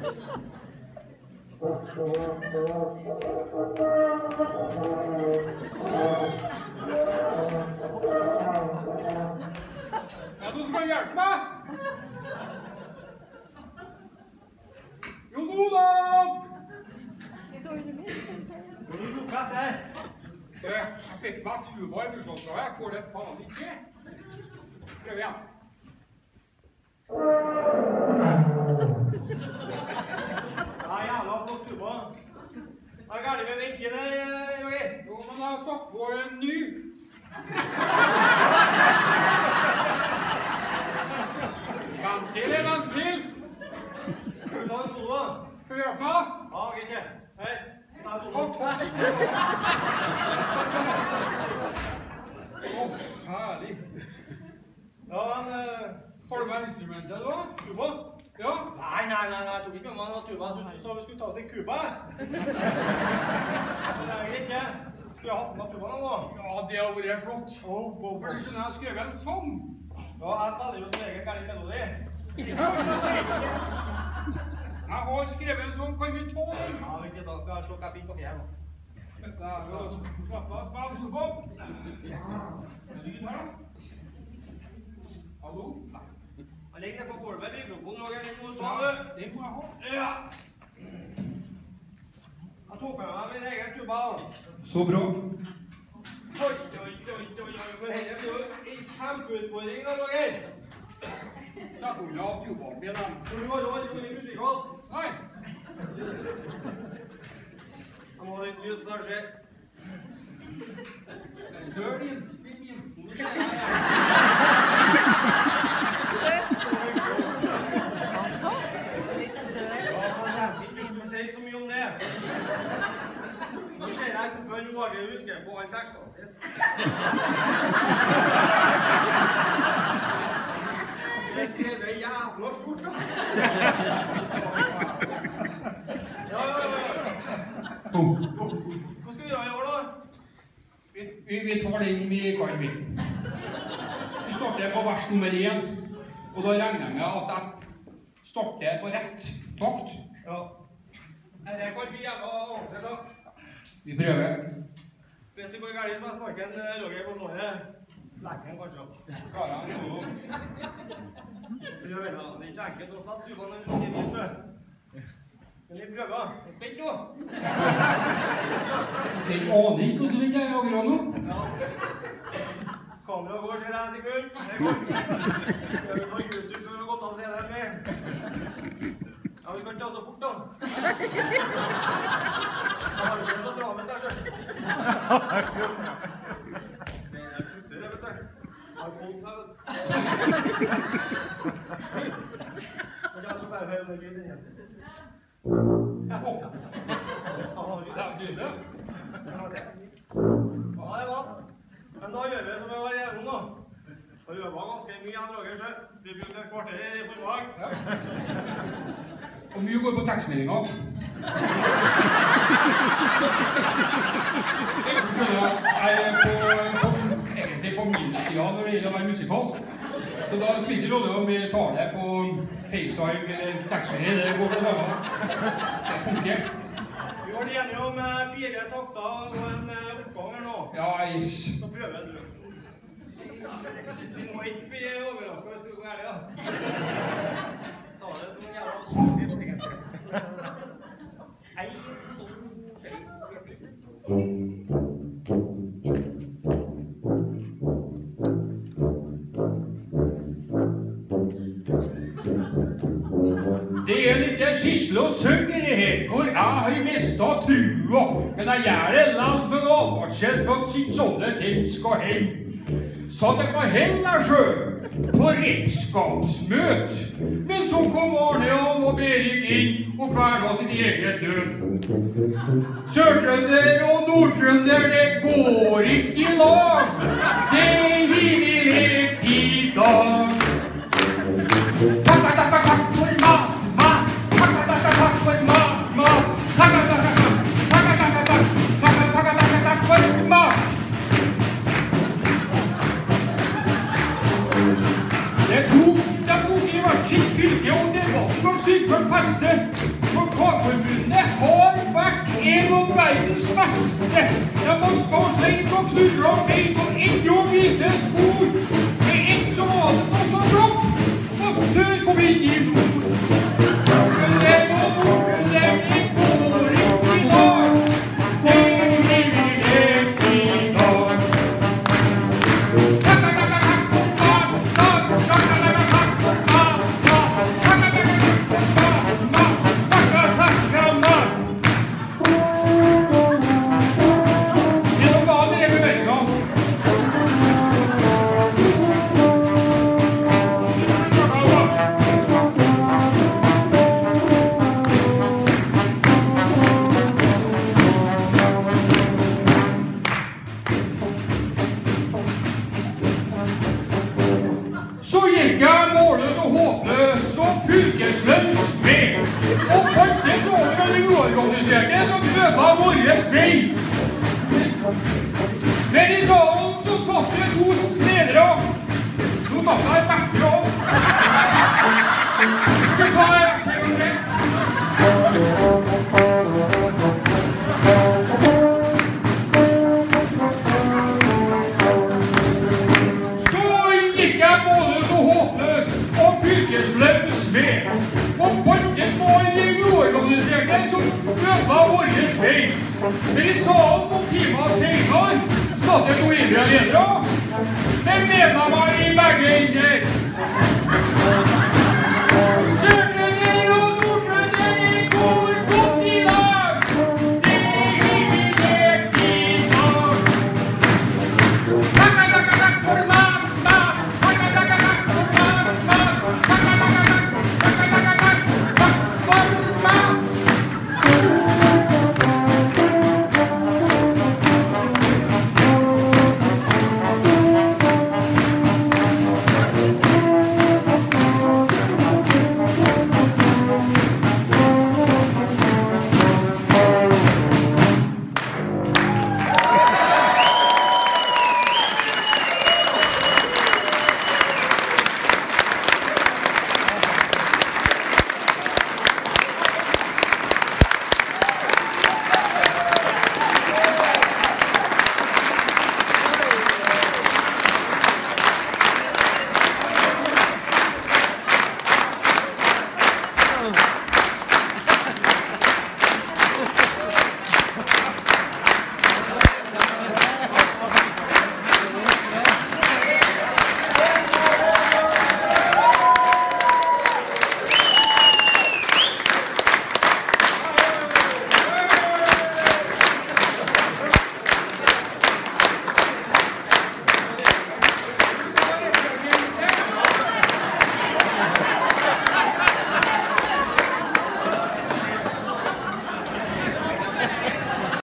Noen som kan hjelpe meg? Jon. Prøv igjen. Ja, jævla flott tuba. Hva er galt med benken der, Roger? Jo, men da satt på en ny. Vent til, ventil. Skal vi ta en solo, da? Skal du hjelpe Ja, Ja, greit. Hei, ta en solo. skal. Å, herlig. Ja, men eh, Har du med instrumentet, da? tuba? Ja. Nei, nei, nei, nei, jeg tok ikke med meg synes du sa vi skulle ta oss en kuba. Det er greit. Skulle jeg hatt med tuba nå. Ja, det hadde vært flott. Oh, du skjønner, jeg har skrevet en sang. Ja, jeg spiller jo som regel ferdig melodi. Jeg har skrevet en sånn, kan vi ta den? Ja, ikke da skal jeg se hva jeg finner på her nå. Slapp av, spill sofaen. Er det lyd her, da? Hallo? Nei. Han deg på gulvet, mikrofonen. Den må du ta, du. Den må jeg ha. Ja. Jeg tok med meg min egen tuba. Så bra. Oi, oi, oi, oi, oi, men dette blir jo en kjempeutfordring da, Roger. Sett unna tubaen min, da. Du har jo aldri vært musikalsk. Nei. Jeg må ha litt lys, det skjer. Dør din. Din min. Nå ser jeg. Altså, litt støv. Ja, men jeg tenkte ikke du skulle si så mye om det. Nå ser jeg hvorfor Roger husker på alle tekstene sine. Det skrev jeg jævla stort, da. Ja, ja, ja. Hva skal vi gjøre i år, da? Vi, vi, vi tar den vi kan, vi. Vi starter på vers nummer én. Og da regner jeg med at jeg starter på rett takt. Ja. Dette kan vi jævla avansert, da. Vi prøver. Hvis det går galt, så må jeg sparke en eh, Roger på låret. Legge kanskje. Klarer jeg solo. Det vi er ikke enkelt å snakke du når du sier sjøl. Men vi prøver. Jeg er spent nå. Den aner ikke hvordan den er akkurat nå. Kameraet går, ser jeg sekund. Det er du vi kjørte så fort, da. Har du så travelt, da? Det er pussig, det, vet du. Har kolt seg, vet du. Ja, det var. Men da gjør vi som vi var igjennom, da. Har øva ganske mye, Roger. Vi brukte et kvarter i formiddag. Og mye går på tekstmeldinga. Jeg skjønner jeg er på, på, egentlig på minussida når det gjelder å være musikalsk. Så da spiller det rolle om vi tar det på FaceTime eller tekstmelding. Det går for det samme. Det funker. Vi ble enige om fire takter og en eh, oppgang her nå. Ja, yes. Så prøver du. Vi må ikke bli overraska hvis du går ærlig, da. Ta det som en jævla egentlig. En, to, tre, Det er litt skisle og sønger her, for jeg har mista trua. Men jeg gjør det langt med advarsel for at sånne ting skal hende. Så jeg på heller sjø på repskapsmøt. Men så kom Arne Jan og Berit inn og kverna sitt eget død. Sørtrønder og nordtrønder, det går ikke i lag. Det beste. For Fagforbundet har vært en av verdens beste. De har skåret og knurra og beint og inngjort. Så gikk jeg målløs og håpløs som fylkesløs med. Og fantes over av de uorganiserte som prøva våre spill. Men i salen så satt det to ledere. Nå tatt jeg et bekke løs med. Og bantes på alle uorganiserte som løpa vår vei. Men i salen noen timer seinere satt det to indre ledere med medlemmer i begge ender.